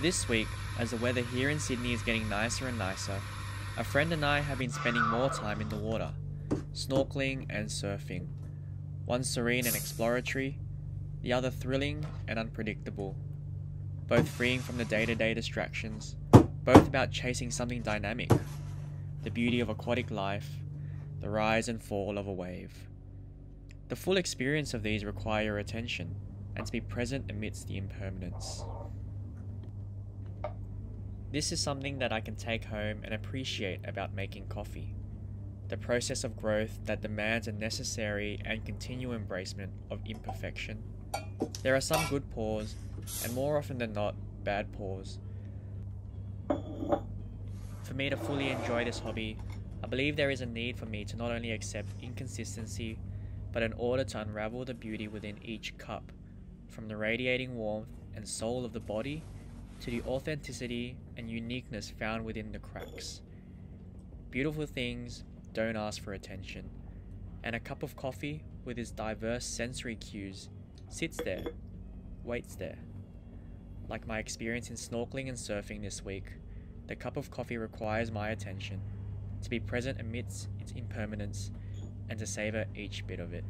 This week, as the weather here in Sydney is getting nicer and nicer, a friend and I have been spending more time in the water, snorkeling and surfing. One serene and exploratory, the other thrilling and unpredictable. Both freeing from the day to day distractions, both about chasing something dynamic the beauty of aquatic life, the rise and fall of a wave. The full experience of these require your attention and to be present amidst the impermanence. This is something that I can take home and appreciate about making coffee. The process of growth that demands a necessary and continual embracement of imperfection. There are some good pours, and more often than not, bad pours. For me to fully enjoy this hobby, I believe there is a need for me to not only accept inconsistency, but in order to unravel the beauty within each cup, from the radiating warmth and soul of the body to the authenticity and uniqueness found within the cracks. Beautiful things don't ask for attention, and a cup of coffee with its diverse sensory cues sits there, waits there. Like my experience in snorkeling and surfing this week, the cup of coffee requires my attention, to be present amidst its impermanence, and to savor each bit of it.